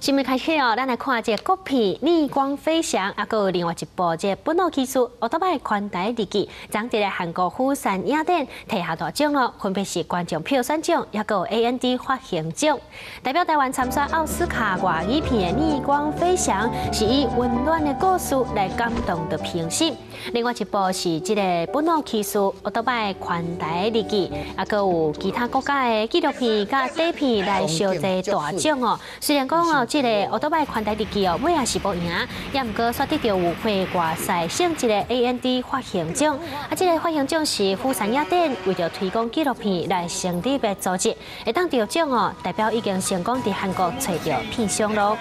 新闻开始哦，咱来看这国片《逆光飞翔》，啊，有另外一部这本土技术奥特曼宽带日记，将这个韩国釜山影展摕下大奖哦，分别是观众票选奖，也有 A N D 发行奖。代表台湾参赛奥斯卡外语片《逆光飞翔》，是以温暖的故事来感动的评审。另外一部是这个本土技术奥特曼宽带日记，啊，有其他国家的纪录片甲短片来收这大奖哦。虽然讲哦。即个奥多拜宽带日记哦，尾也是不赢，也毋过刷得到有会外赛省一个 A N D 发行奖。啊，即个发行奖是富山雅典为着推广纪录片来成立的组织，会当得奖哦，代表已经成功伫韩国找着片商咯。